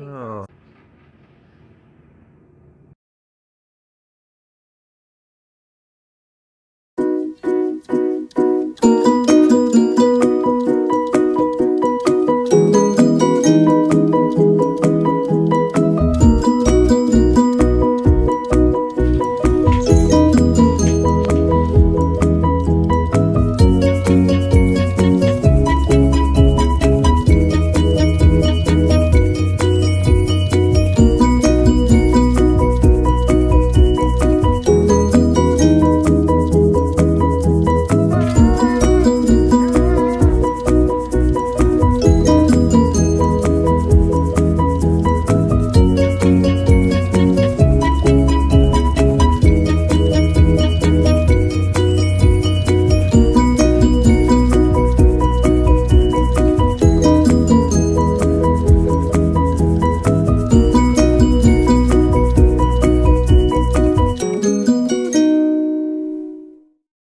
Oh.